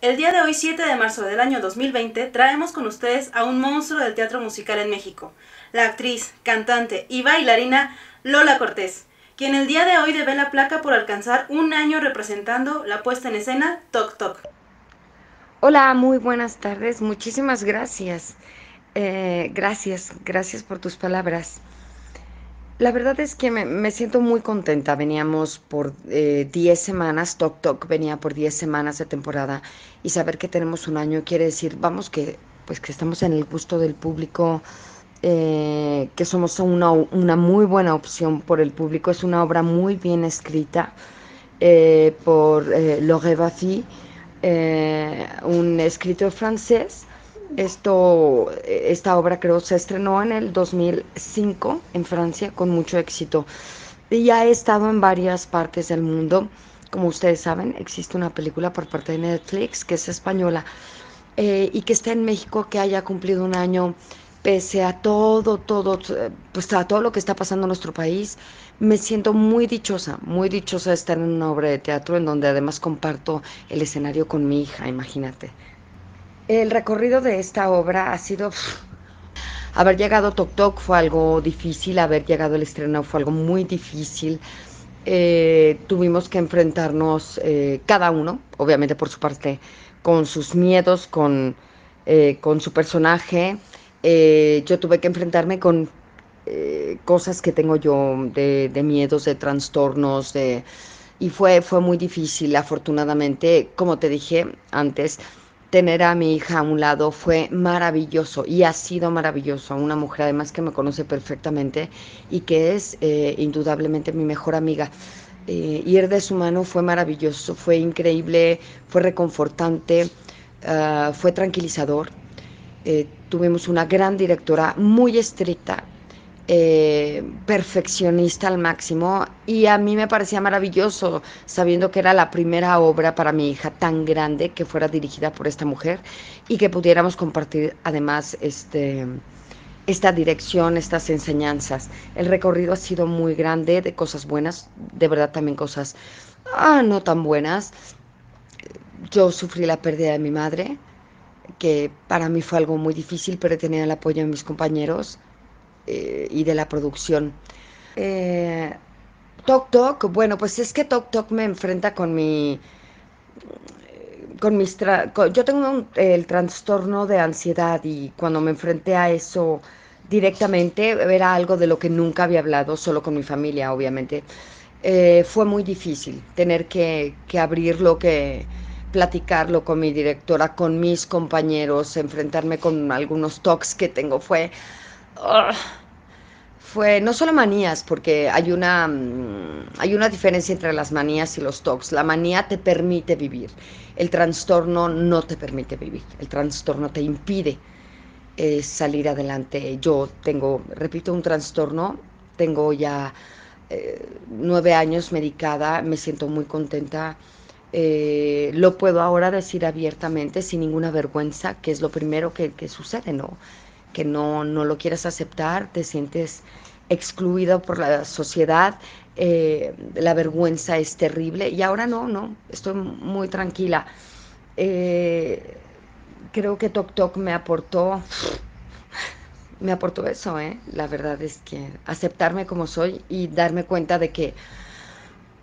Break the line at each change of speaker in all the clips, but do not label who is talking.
El día de hoy 7 de marzo del año 2020 traemos con ustedes a un monstruo del teatro musical en México, la actriz, cantante y bailarina Lola Cortés, quien el día de hoy debe la placa por alcanzar un año representando la puesta en escena Toc Toc.
Hola, muy buenas tardes, muchísimas gracias. Eh, gracias, gracias por tus palabras. La verdad es que me, siento muy contenta. Veníamos por 10 eh, semanas, Tok Tok venía por 10 semanas de temporada y saber que tenemos un año quiere decir, vamos, que pues que estamos en el gusto del público, eh, que somos una, una, muy buena opción por el público. Es una obra muy bien escrita eh, por Laurent Baffy, un escritor francés esto, esta obra creo se estrenó en el 2005 en Francia con mucho éxito y ha estado en varias partes del mundo. Como ustedes saben, existe una película por parte de Netflix que es española eh, y que está en México, que haya cumplido un año pese a todo, todo, pues a todo lo que está pasando en nuestro país. Me siento muy dichosa, muy dichosa de estar en una obra de teatro en donde además comparto el escenario con mi hija, imagínate. El recorrido de esta obra ha sido... haber llegado Tok Tok fue algo difícil, haber llegado el estreno fue algo muy difícil. Eh, tuvimos que enfrentarnos eh, cada uno, obviamente por su parte, con sus miedos, con, eh, con su personaje. yo tuve que enfrentarme con cosas que tengo yo de, de, miedos, de trastornos, de, y fue, fue muy difícil, afortunadamente, como te dije antes, tener a mi hija a un lado fue maravilloso y ha sido maravilloso. Una mujer además que me conoce perfectamente y que es eh, indudablemente mi mejor amiga. Eh, ir de su mano fue maravilloso, fue increíble, fue reconfortante, ah, fue tranquilizador. Eh, tuvimos una gran directora muy estricta, eh, perfeccionista al máximo y a mí me parecía maravilloso sabiendo que era la primera obra para mi hija tan grande que fuera dirigida por esta mujer y que pudiéramos compartir además este esta dirección, estas enseñanzas. El recorrido ha sido muy grande de cosas buenas, de verdad también cosas ah, no tan buenas. Yo sufrí la pérdida de mi madre, que para mí fue algo muy difícil, pero tenía el apoyo de mis compañeros eh, y de la producción. Eh, Tok bueno, pues es que Tok Tok me enfrenta con mi... Con mis yo tengo el trastorno de ansiedad y cuando me enfrenté a eso directamente era algo de lo que nunca había hablado, solo con mi familia, obviamente. Eh, fue muy difícil tener que, que abrirlo, que platicarlo con mi directora, con mis compañeros, enfrentarme con algunos talks que tengo. Fue, fue no solo manías, porque hay una, mm, hay una diferencia entre las manías y los TOCs. La manía te permite vivir, el trastorno no te permite vivir, el trastorno te impide eh, salir adelante. Yo tengo, repito, un trastorno, tengo ya eh, nueve años medicada, me siento muy contenta. Eh, lo puedo ahora decir abiertamente, sin ninguna vergüenza, que es lo primero que, que sucede, ¿no? Que no, no lo quieras aceptar, te sientes excluido por la sociedad, eh, la vergüenza es terrible y ahora no, no, estoy muy tranquila. Eh, creo que Tok Tok me aportó, me aportó eso, ¿eh? la verdad es que aceptarme como soy y darme cuenta de que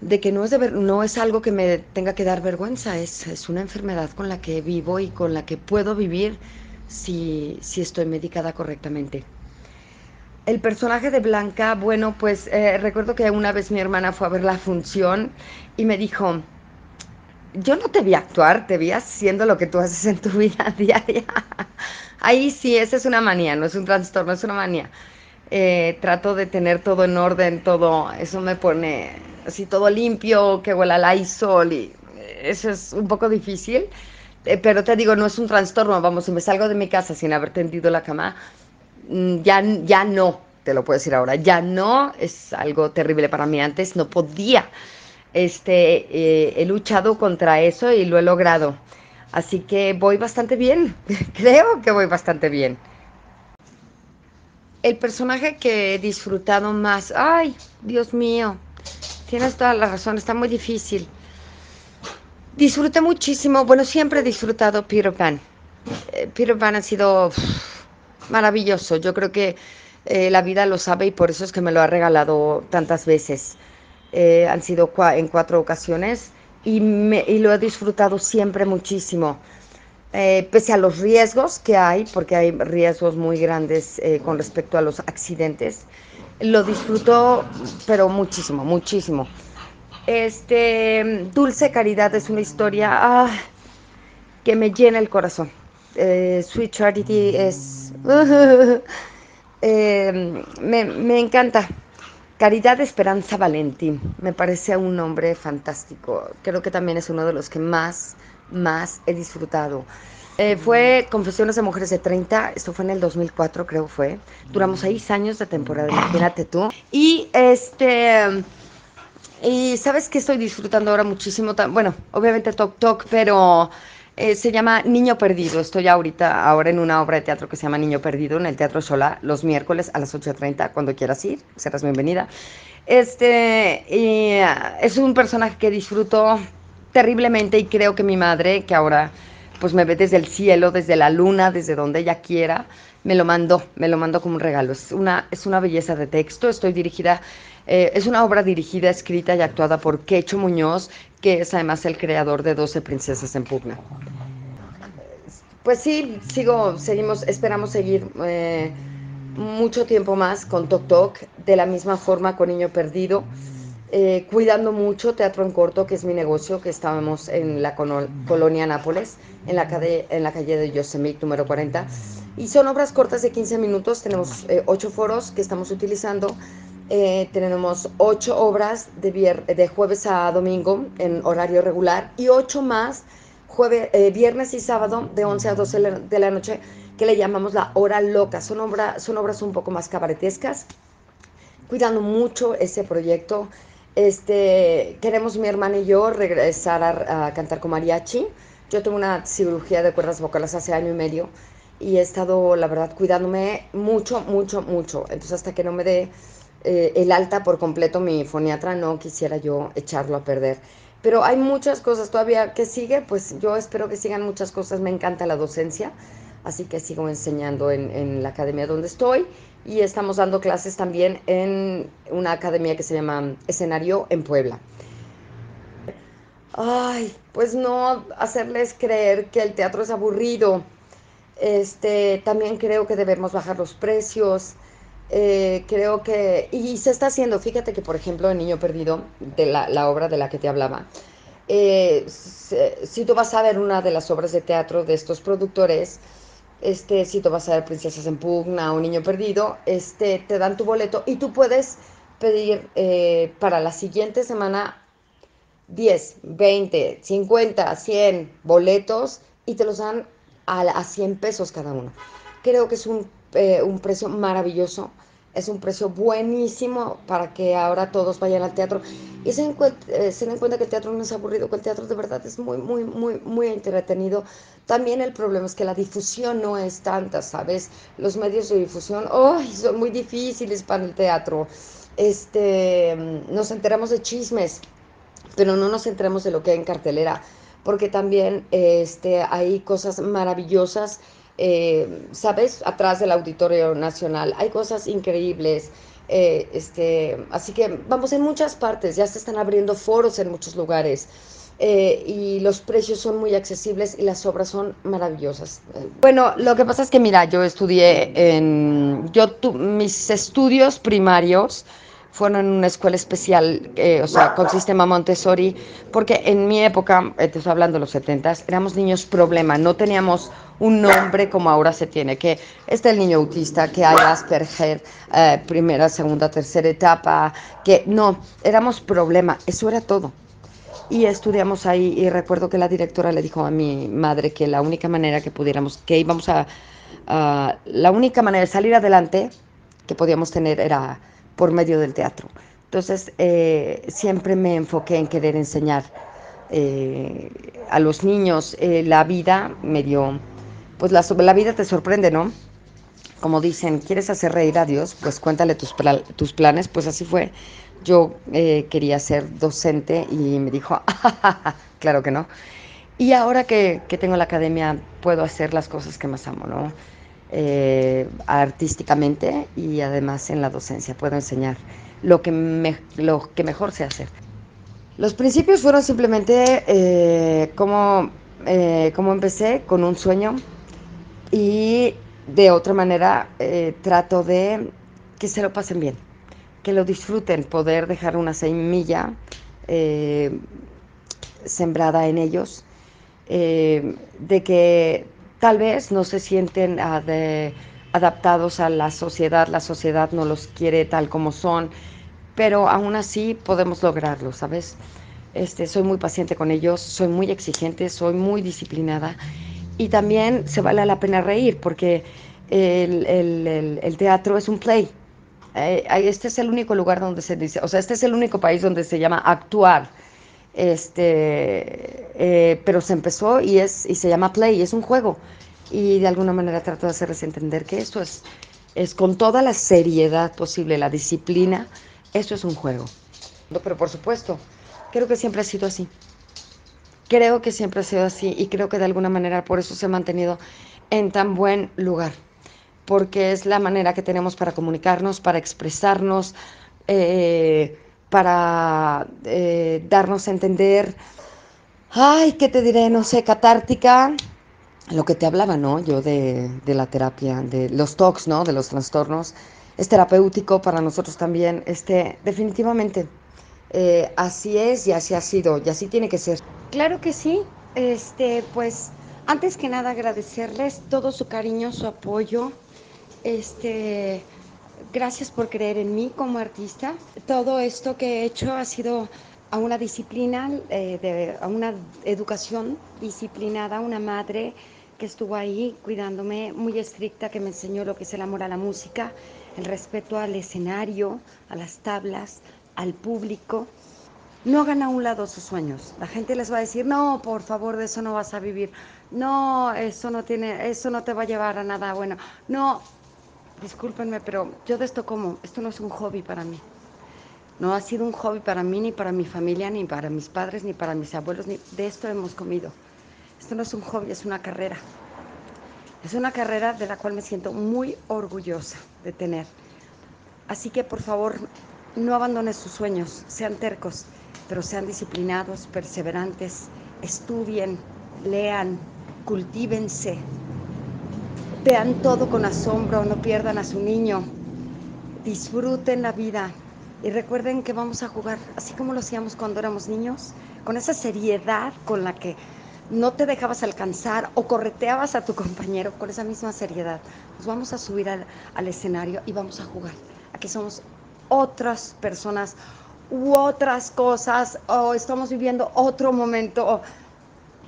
de que no es, de no es algo que me tenga que dar vergüenza, es, es una enfermedad con la que vivo y con la que puedo vivir si, estoy medicada correctamente. El personaje de Blanca, bueno, pues eh, recuerdo que una vez mi hermana fue a ver la función y me dijo, yo no te vi actuar, te vi haciendo lo que tú haces en tu vida diaria. Ahí sí, esa es una manía, no es un trastorno, es una manía. Eh, trato de tener todo en orden, todo, eso me pone así todo limpio, que huela al Lysol y eso es un poco difícil. Eh, pero te digo, no es un trastorno, vamos, si me salgo de mi casa sin haber tendido la cama, mm, ya, ya no, te lo puedo decir ahora, ya no, es algo terrible para mí, antes no podía, este, eh, he luchado contra eso y lo he logrado, así que voy bastante bien, creo que voy bastante bien. El personaje que he disfrutado más, ay, Dios mío, tienes toda la razón, está muy difícil. Disfruté muchísimo, bueno, siempre he disfrutado Peter Pan. Eh, Peter Pan ha sido maravilloso. Yo creo que eh, la vida lo sabe y por eso es que me lo ha regalado tantas veces. Eh, han sido en cuatro ocasiones y, lo he disfrutado siempre muchísimo. Eh, pese a los riesgos que hay, porque hay riesgos muy grandes con respecto a los accidentes, lo disfruto, pero muchísimo, muchísimo. Este, Dulce Caridad es una historia ah, que me llena el corazón. Eh, Sweet Charity es... eh, me, me encanta. Caridad Esperanza Valentín. Me parece un nombre fantástico. Creo que también es uno de los que más, más he disfrutado. Eh, fue Confesiones de Mujeres de 30, esto fue en el 2004 creo fue. Duramos seis años de temporada, imagínate tú. Y este... Y sabes que estoy disfrutando ahora muchísimo, bueno, obviamente Tok Tok, pero eh, se llama Niño Perdido. Estoy ahorita, ahora en una obra de teatro que se llama Niño Perdido en el Teatro Sola, los miércoles a las 8.30, cuando quieras ir, serás bienvenida. Este, y, ah, es un personaje que disfruto terriblemente y creo que mi madre, que ahora pues me ve desde el cielo, desde la luna, desde donde ella quiera, me lo mandó, me lo mandó como un regalo. Es una, es una belleza de texto, estoy dirigida, eh, es una obra dirigida, escrita y actuada por Quecho Muñoz, que es además el creador de 12 Princesas en Pugna. Pues sí, sigo, seguimos, esperamos seguir eh, mucho tiempo más con Tok Tok, de la misma forma con Niño Perdido, eh, cuidando mucho Teatro en Corto, que es mi negocio, que estábamos en la colonia Nápoles, en la, calle, en la calle de Yosemite número 40. Y son obras cortas de 15 minutos, tenemos eh, ocho foros que estamos utilizando. Eh, tenemos ocho obras de, de jueves a domingo en horario regular y ocho más jueves, eh, viernes y sábado de 11 a 12 de la- de noche que le llamamos la hora loca. Son, obra, son obras un poco más cabaretescas, cuidando mucho ese proyecto. Este, queremos mi hermana y yo regresar a, a cantar con mariachi. Yo tuve una cirugía de cuerdas vocales hace año y medio y he estado, la verdad, cuidándome mucho, mucho, mucho. Entonces, hasta que no me dé eh, el alta por completo mi foniatra, no quisiera yo echarlo a perder. Pero hay muchas cosas todavía que sigue, pues yo espero que sigan muchas cosas. Me encanta la docencia, así que sigo enseñando en, en la academia donde estoy y estamos dando clases también en una academia que se llama Escenario en Puebla. Ay, pues no hacerles creer que el teatro es aburrido. Este, también creo que debemos bajar los precios. Eh, creo que, y se está haciendo, fíjate que por ejemplo en Niño Perdido, de la, obra de la que te hablaba, eh, si tú vas a ver una de las obras de teatro de estos productores, este, si tú vas a ver Princesas en Pugna o Niño Perdido, este, te dan tu boleto y tú puedes pedir eh, para la siguiente semana 10, 20, 50, 100 boletos y te los dan a, a 100 pesos cada uno. Creo que es un, eh, un precio maravilloso, es un precio buenísimo para que ahora todos vayan al teatro y se eh, se den cuenta que el teatro no es aburrido, que el teatro de verdad es muy, muy, muy, muy entretenido. También el problema es que la difusión no es tanta, ¿sabes? Los medios de difusión, ¡ay! son muy difíciles para el teatro. Este, nos enteramos de chismes, pero no nos centremos en lo que hay en cartelera, porque también este, hay cosas maravillosas, eh, ¿sabes? Atrás del Auditorio Nacional, hay cosas increíbles. eh, este, así que vamos en muchas partes, ya se están abriendo foros en muchos lugares. eh, y los precios son muy accesibles y las obras son maravillosas. Bueno, lo que pasa es que mira, yo estudié en, yo tu- mis estudios primarios fueron en una escuela especial, eh, o sea, con sistema Montessori, porque en mi época, eh, te estoy hablando de los 70 éramos niños problema, no teníamos un nombre como ahora se tiene, que está el niño autista, que hay Asperger, eh, primera, segunda, tercera etapa, que no, éramos problema, eso era todo. Y estudiamos ahí y recuerdo que la directora le dijo a mi madre que la única manera que pudiéramos, que íbamos a, a- la única manera de salir adelante que podíamos tener era por medio del teatro. Entonces eh, siempre me enfoqué en querer enseñar eh, a los niños eh, la vida, medio, pues la, la vida te sorprende, ¿no? Como dicen, ¿quieres hacer reír a Dios? Pues cuéntale tus, tus planes, pues así fue. yo eh, quería ser docente y me dijo, claro que no. Y ahora que, que, tengo la academia puedo hacer las cosas que más amo, ¿no? Eh, artísticamente y además en la docencia puedo enseñar lo que, lo que mejor sé hacer. Los principios fueron simplemente eh, como, eh, como empecé con un sueño y de otra manera eh, trato de que se lo pasen bien, que lo disfruten, poder dejar una semilla sembrada en ellos, de que tal vez no se sienten de, adaptados a la sociedad, la sociedad no los quiere tal como son, pero aún así podemos lograrlo, ¿sabes? Este, soy muy paciente con ellos, soy muy exigente, soy muy disciplinada y también se vale la pena reír porque el, el, el, el teatro es un play. Eh, este es el único lugar donde se dice, o sea, este es el único país donde se llama actuar. Este, eh, pero se empezó y, es, y se llama play, es un juego. Y de alguna manera trato de hacerles entender que esto es, es con toda la seriedad posible, la disciplina, eso es un juego. Pero por supuesto, creo que siempre ha sido así. Creo que siempre ha sido así y creo que de alguna manera por eso se ha mantenido en tan buen lugar, porque es la manera que tenemos para comunicarnos, para expresarnos, eh, para eh, darnos a entender, ay, ¿qué te diré? No sé, catártica, lo que te hablaba, ¿no? Yo de, la terapia, de los talks, ¿no? De los trastornos, es terapéutico para nosotros también, este, definitivamente. Eh, así es y así ha sido y así tiene que ser.
Claro que sí. Este, pues antes que nada agradecerles todo su cariño, su apoyo. Este, gracias por creer en mí como artista. Todo esto que he hecho ha sido a una disciplina, eh, a una educación disciplinada, una madre que estuvo ahí cuidándome, muy estricta, que me enseñó lo que es el amor a la música, el respeto al escenario, a las tablas, al público. No hagan a un lado sus sueños. La gente les va a decir, no, por favor, de eso no vas a vivir. No, eso no tiene, eso no te va a llevar a nada bueno. No, discúlpenme, pero yo de esto como, esto no es un hobby para mí. No ha sido un hobby para mí, ni para mi familia, ni para mis padres, ni para mis abuelos, ni de esto hemos comido. Esto no es un hobby, es una carrera. Es una carrera de la cual me siento muy orgullosa de tener. Así que por favor, no abandonen sus sueños, sean tercos, pero sean disciplinados, perseverantes, estudien, lean, cultívense, vean todo con asombro, no pierdan a su niño, disfruten la vida y recuerden que vamos a jugar así como lo hacíamos cuando éramos niños, con esa seriedad con la que no te dejabas alcanzar o correteabas a tu compañero con esa misma seriedad. Nos vamos a subir al, al escenario y vamos a jugar. Aquí somos otras personas u otras cosas o estamos viviendo otro momento.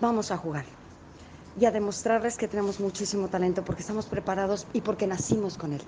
Vamos a jugar y a demostrarles que tenemos muchísimo talento porque estamos preparados y porque nacimos con él.